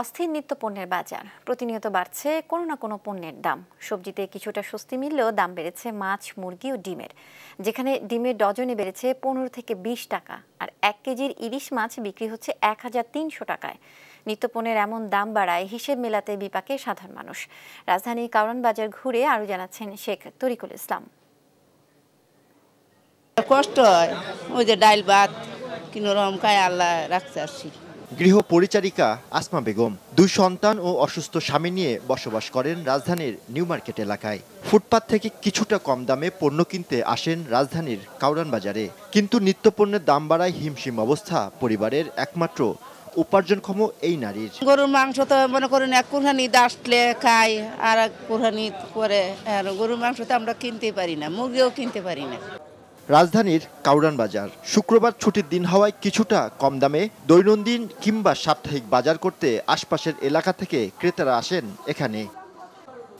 অস্থির নিত্য পণ্যের বাজার। প্রতিনিয়ত বাড়ছে কোনো না কোনো পণ্যের দাম। সবজিতে কিছুটা স্বস্তি মিললেও দাম বেড়েছে মাছ, মুরগি ও ডিমের। যেখানে ডিমের ডজনে বেড়েছে পনেরো থেকে বিশ টাকা, আর এক কেজির ইলিশ মাছ বিক্রি হচ্ছে এক হাজার তিনশো টাকায়। নিত্যপণ্যের এমন দাম বাড়ায় হিসেব মেলাতে বিপাকে সাধারণ মানুষ। রাজধানীর কারণ বাজার ঘুরে আরও জানাচ্ছেন শেখ তরিকুল ইসলাম। কষ্ট হয়। ওই যে ডাইল ভাত কিনোরকম খায়, আল্লাহ রাখতে আসছি গৃহ পরিচারিকা আসমা বেগম দুই সন্তান ও অসুস্থ স্বামী নিয়ে বসবাস করেন রাজধানীর নিউ মার্কেট এলাকায়। ফুটপাত থেকে কিছুটা কম দামে পণ্য কিনতে আসেন রাজধানীর কাউরান বাজারে। কিন্তু নিত্যপণ্যের দাম বাড়ায় হিমশিম অবস্থা পরিবারের একমাত্র উপার্জনক্ষম এই নারীর। গরুর মাংস তো মনে করেন এক কুরহানি আসলে খাই, আর এক কুরহানি করে, আর গরুর মাংস তো আমরা কিনতে পারি না, মুরগিও কিনতে পারি না। রাজধানীর কাউরান বাজার। শুক্রবার ছুটির দিন হওয়ায় কিছুটা কম দামে দৈনন্দিন কিংবা সাপ্তাহিক বাজার করতে আশপাশের এলাকা থেকে ক্রেতারা আসেন এখানে।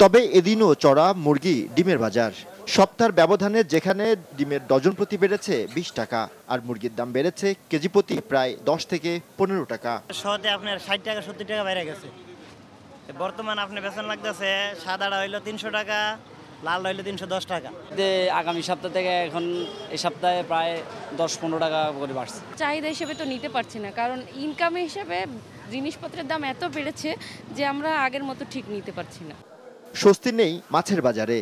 তবে এদিনও চড়া, মুরগি, ডিমের বাজার। সপ্তাহের ব্যবধানে যেখানে ডিমের ডজন প্রতি বেড়েছে বিশ টাকা, আর মুরগির দাম বেড়েছে কেজি প্রতি প্রায় দশ থেকে পনেরো টাকা। আপনার ষাট টাকা, সত্তর টাকা বেড়ে গেছে। বর্তমান আপনি বেতন লাগতেছে, সাদাটা হইল তিনশো টাকা লাল হইল তিনশো দশ টাকা। যে আগামী সপ্তাহ থেকে এখন এই সপ্তাহে প্রায় দশ পনেরো টাকা করে বাড়ছে। চাহিদা হিসেবে তো নিতে পারছি না কারণ ইনকাম হিসেবে জিনিসপত্রের দাম এত বেড়েছে যে আমরা আগের মতো ঠিক নিতে পারছি না। স্বস্তি নেই মাছের বাজারে।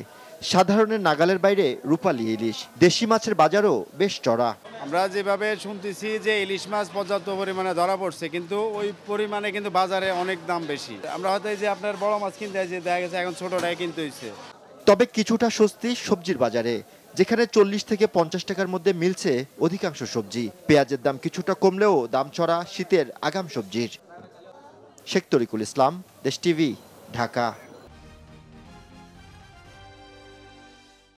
সাধারণের নাগালের বাইরে রূপালী ইলিশ দেশি মাছের বাজারও বেশ চড়া। আমরা যেভাবে শুনতেছি যে ইলিশ মাছ পর্যাপ্ত পরিমাণে ধরা পড়ছে কিন্তু ওই পরিমাণে কিন্তু বাজারে অনেক দাম বেশি। আমরা হয়তো এই যে আপনার বড় মাছ কিনতে যে দেখা গেছে এখন ছোটটাই কিনতে হয়েছে তবে কিছুটা স্বস্তি সবজির বাজারে, যেখানে চল্লিশ থেকে পঞ্চাশ টাকার মধ্যে মিলছে অধিকাংশ সবজি। পেঁয়াজের দাম কিছুটা কমলেও দাম চড়া শীতের আগাম সবজির। শেখ তরিকুল ইসলাম, দেশ টিভি, ঢাকা।